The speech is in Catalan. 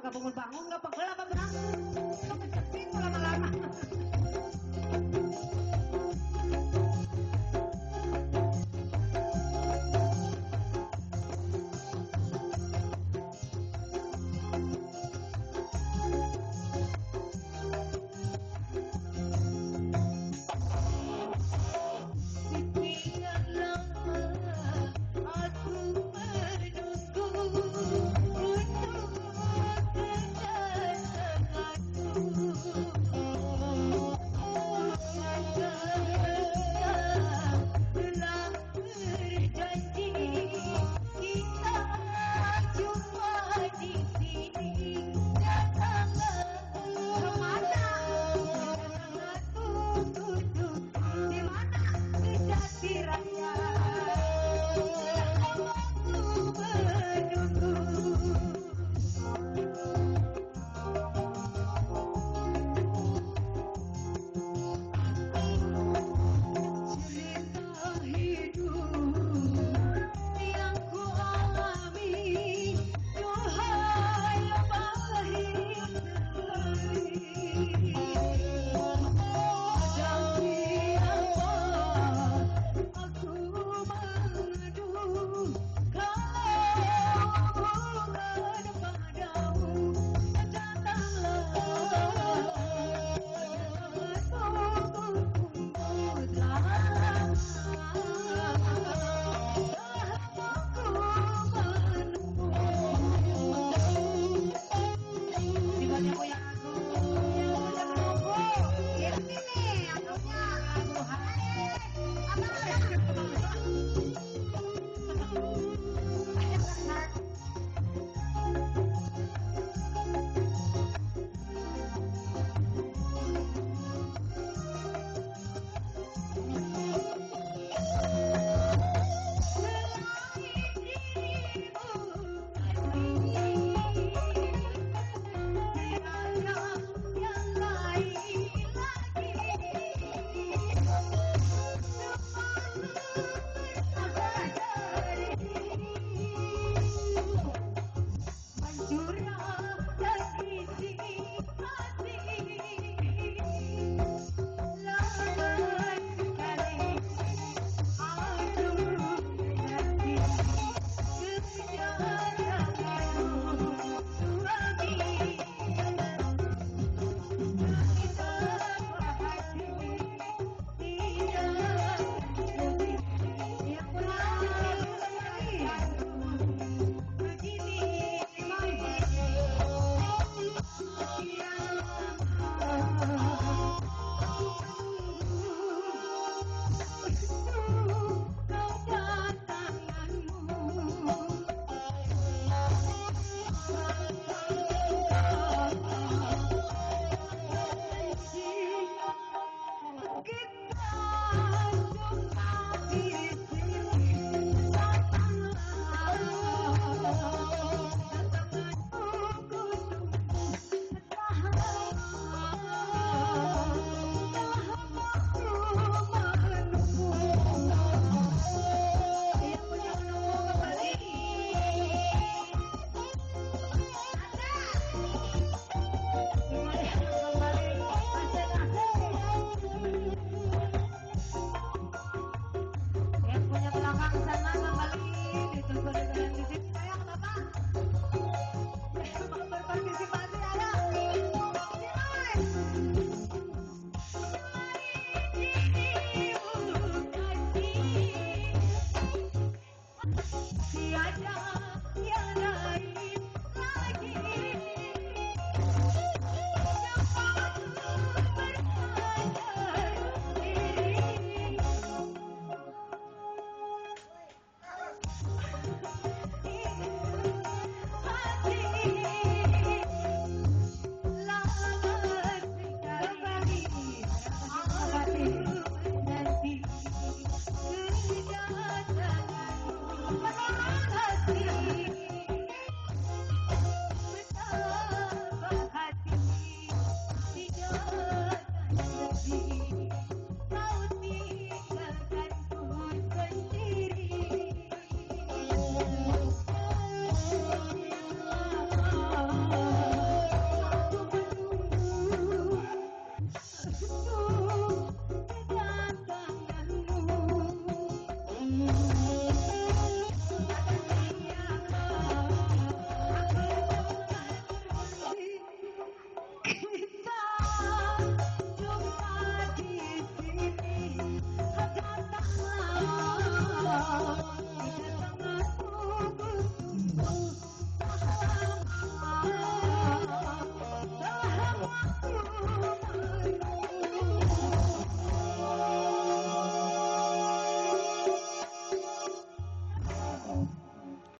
pagkabangon-bangon nga pagkala pagkala. Sakit-sakit ko lang alarma.